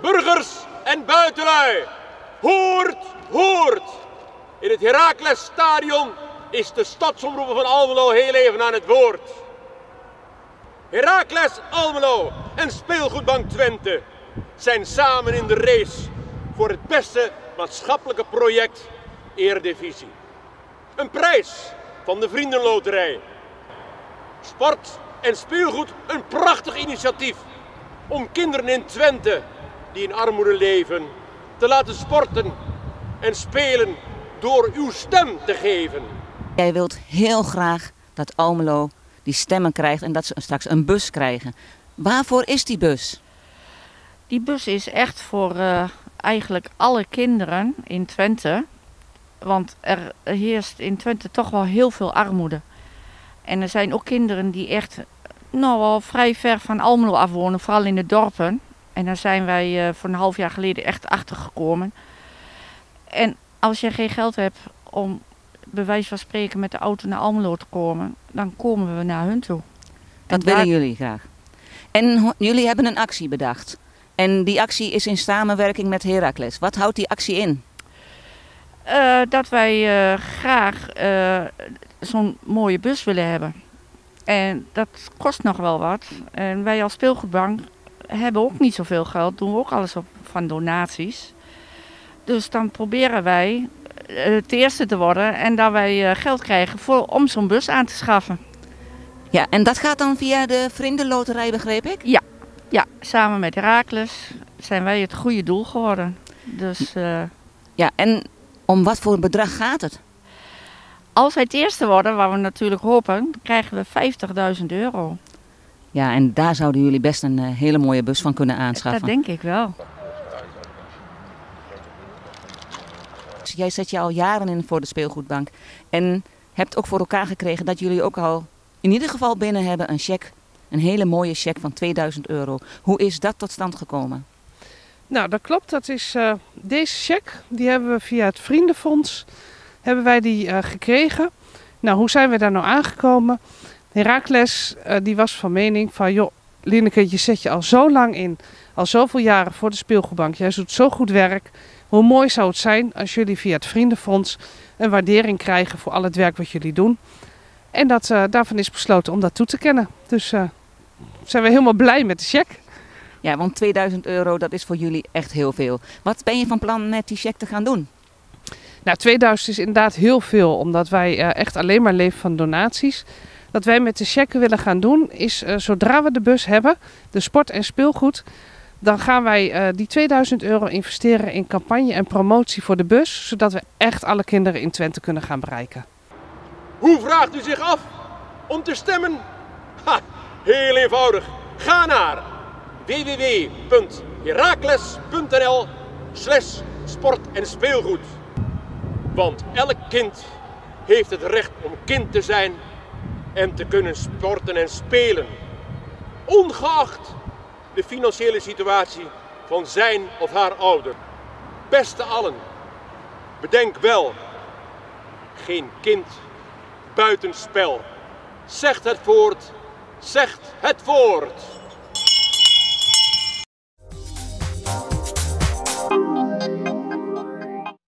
Burgers en buitenlui, hoort, hoort. In het Heracles-stadion is de stadsomroeper van Almelo heel even aan het woord. Heracles Almelo en Speelgoedbank Twente zijn samen in de race voor het beste maatschappelijke project Eredivisie. Een prijs van de Vriendenloterij. Sport en speelgoed een prachtig initiatief om kinderen in Twente die in armoede leven te laten sporten en spelen door uw stem te geven. Jij wilt heel graag dat Almelo die stemmen krijgt en dat ze straks een bus krijgen. Waarvoor is die bus? Die bus is echt voor uh, eigenlijk alle kinderen in Twente. Want er heerst in Twente toch wel heel veel armoede. En er zijn ook kinderen die echt nou, wel vrij ver van Almelo afwonen, vooral in de dorpen. En daar zijn wij uh, voor een half jaar geleden echt achter gekomen. En als je geen geld hebt om bij wijze van spreken met de auto naar Almelo te komen, dan komen we naar hun toe. Dat willen jullie graag. En jullie hebben een actie bedacht. En die actie is in samenwerking met Heracles. Wat houdt die actie in? Uh, dat wij uh, graag uh, zo'n mooie bus willen hebben. En dat kost nog wel wat. En wij als speelgoedbank hebben ook niet zoveel geld. Doen we ook alles op van donaties. Dus dan proberen wij het eerste te worden en dat wij geld krijgen voor, om zo'n bus aan te schaffen. Ja, en dat gaat dan via de Vriendenloterij, begreep ik? Ja, ja samen met Herakles zijn wij het goede doel geworden. Dus, uh... Ja, en om wat voor bedrag gaat het? Als wij het eerste worden, waar we natuurlijk hopen, krijgen we 50.000 euro. Ja, en daar zouden jullie best een uh, hele mooie bus van kunnen aanschaffen. Dat denk ik wel. Jij zet je al jaren in voor de speelgoedbank. En hebt ook voor elkaar gekregen dat jullie ook al in ieder geval binnen hebben een cheque. Een hele mooie cheque van 2000 euro. Hoe is dat tot stand gekomen? Nou, dat klopt. Dat is uh, deze cheque. Die hebben we via het Vriendenfonds hebben wij die uh, gekregen. Nou, hoe zijn we daar nou aangekomen? Herakles uh, die was van mening van, joh, Lineke, je zet je al zo lang in, al zoveel jaren voor de speelgoedbank. Jij doet zo goed werk. Hoe mooi zou het zijn als jullie via het Vriendenfonds een waardering krijgen voor al het werk wat jullie doen. En dat, uh, daarvan is besloten om dat toe te kennen. Dus zijn we helemaal blij met de cheque. Ja, want 2000 euro, dat is voor jullie echt heel veel. Wat ben je van plan met die cheque te gaan doen? Nou, 2000 is inderdaad heel veel, omdat wij uh, echt alleen maar leven van donaties. Wat wij met de cheque willen gaan doen, is zodra we de bus hebben, de sport en speelgoed, dan gaan wij die 2000 euro investeren in campagne en promotie voor de bus, zodat we echt alle kinderen in Twente kunnen gaan bereiken. Hoe vraagt u zich af om te stemmen? Heel eenvoudig. Ga naar www.herakles.nl slash sport en speelgoed. Want elk kind heeft het recht om kind te zijn en te kunnen sporten en spelen. Ongeacht de financiële situatie van zijn of haar ouder. Beste allen, bedenk wel, geen kind buitenspel. Zegt het voort, zegt het voort.